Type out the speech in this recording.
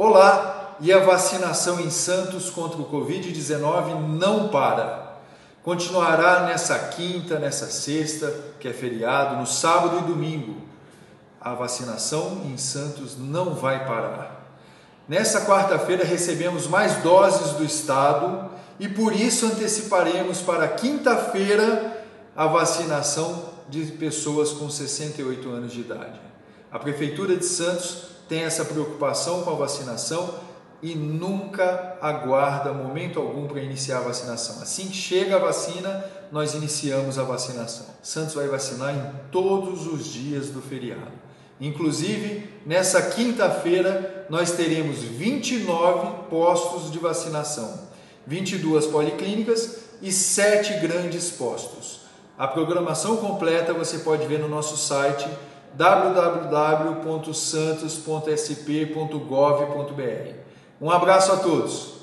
Olá! E a vacinação em Santos contra o Covid-19 não para. Continuará nessa quinta, nessa sexta, que é feriado, no sábado e domingo. A vacinação em Santos não vai parar. Nessa quarta-feira recebemos mais doses do Estado e por isso anteciparemos para quinta-feira a vacinação de pessoas com 68 anos de idade. A Prefeitura de Santos tem essa preocupação com a vacinação e nunca aguarda momento algum para iniciar a vacinação. Assim que chega a vacina, nós iniciamos a vacinação. Santos vai vacinar em todos os dias do feriado. Inclusive, nessa quinta-feira, nós teremos 29 postos de vacinação, 22 policlínicas e 7 grandes postos. A programação completa você pode ver no nosso site www.santos.sp.gov.br. Um abraço a todos!